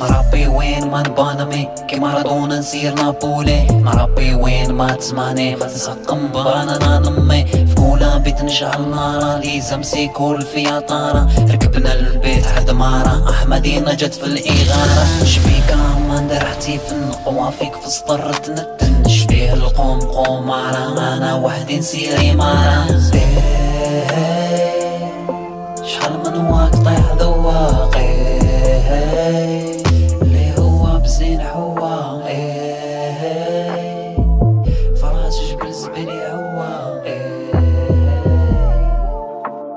مربي نربي وين ما نبانمي كي مارادونا نسير نابولي. نربي وين ما تسمعني ما برانا ننمي في كولا بيت نشعل نارا ليزا سيكول فيا طارا ركبنا البيت حد مارا أحمدي نجت في الإغارة. شبيكا ما ندرحتي في النقوة فيك في سطر تنتن. شبيه القوم قوم أنا وحدي نسيري مارا. شحال من واك طيح ذواقي. اللي هو بزين حوا فراس جبل زبلي هوا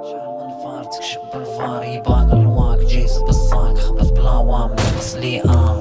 شحال من فار تكشف بالفار يبان الواك. جيز بالصاك خبط بلا وام نقص لي آه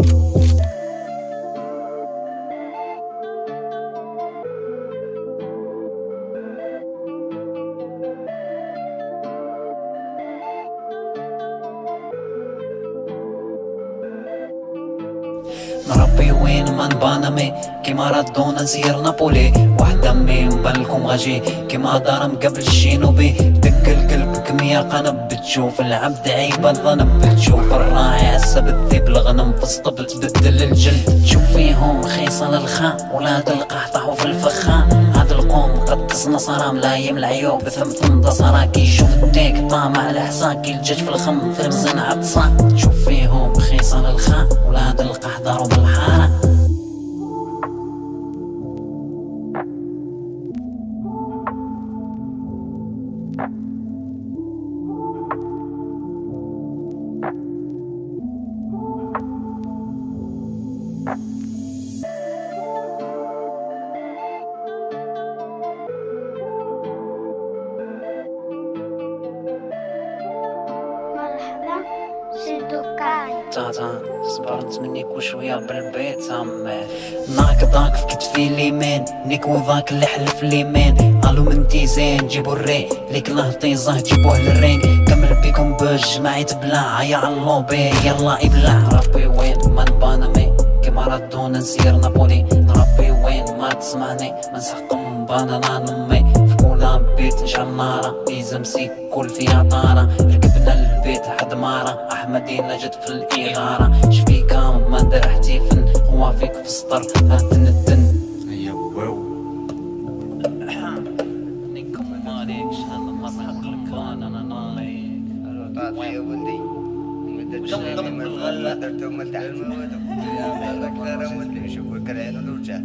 نربي وين ما نبانمي كيما رادونا نسير نابولي. وحدة من بالكم غاجي. كيما دارم قبل الشينوبي دق القلب كمية قنب. بتشوف العبد عيب الظنب. بتشوف الراعي عسب الذيب الغنم في الصبل تبدل الجلد. تشوف فيهم خيصل الخاء ولاد القحطة في الفخاء هذا القوم قدس نصارى ملايم العيوب ثم ثم كي يشوف الديك طامع الحصاكي الجج في الخم. في مزن عطسا تشوف فيهم خيصل سي دكان تاتا صبرت منك وشوية بالبيت عمي ناك ضاك في كتفي اليمين نيك وذاك اللي حلف اليمين قالوا من تيزين جيبوا الري ليك له طيزه جيبوه للرينج كمل بيكم بالجماعي تبلع يا علوبي يلا ابلع ربي وين ما نبانمي كيما ردونا نسير نابولي نربي وين ما تسمعني ما نسحقم بانانا نمي بيت نشعل نارة ليزم كل فيها طارة ركبنا البيت حد مارة أحمدي نجد في الإغارة شفيكا ما درحتي فن هو فيك في سطر. هاتن الدن يا طاطي يا ولدي. الغلة. درتهم ولدي. نشوفك العين والوجه